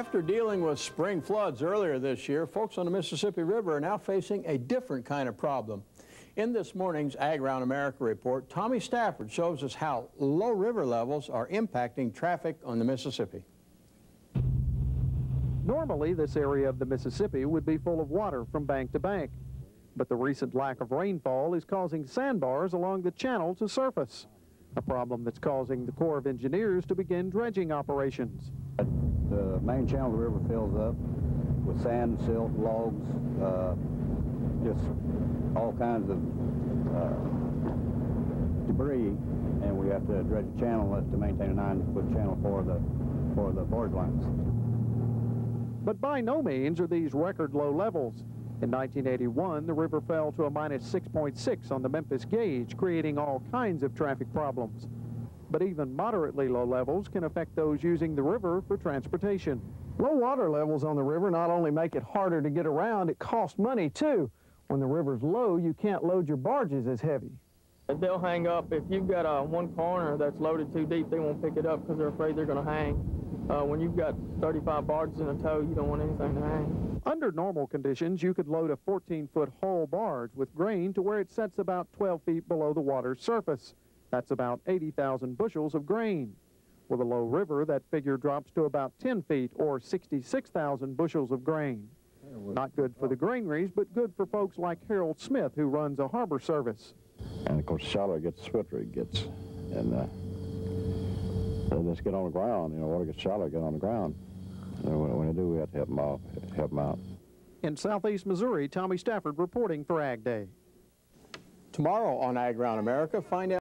After dealing with spring floods earlier this year, folks on the Mississippi River are now facing a different kind of problem. In this morning's Ag America report, Tommy Stafford shows us how low river levels are impacting traffic on the Mississippi. Normally, this area of the Mississippi would be full of water from bank to bank. But the recent lack of rainfall is causing sandbars along the channel to surface, a problem that's causing the Corps of Engineers to begin dredging operations. The main channel of the river fills up with sand, silt, logs, uh, just all kinds of uh, debris, and we have to dredge the channel to maintain a nine-foot channel for the for the barge lines. But by no means are these record low levels. In 1981, the river fell to a minus 6.6 on the Memphis gauge, creating all kinds of traffic problems but even moderately low levels can affect those using the river for transportation. Low water levels on the river not only make it harder to get around, it costs money too. When the river's low, you can't load your barges as heavy. They'll hang up. If you've got a one corner that's loaded too deep, they won't pick it up because they're afraid they're going to hang. Uh, when you've got 35 barges in a tow, you don't want anything to hang. Under normal conditions, you could load a 14-foot hull barge with grain to where it sets about 12 feet below the water's surface. That's about 80,000 bushels of grain. With a low river, that figure drops to about 10 feet or 66,000 bushels of grain. Not good for the granaries, but good for folks like Harold Smith, who runs a harbor service. And of course, the shallower it gets, the swifter it gets. And uh, let's get on the ground. You know, water gets shallow, get on the ground. And when, when they do, we have to help them out. Help them out. In southeast Missouri, Tommy Stafford reporting for Ag Day. Tomorrow on Ag Around America, find out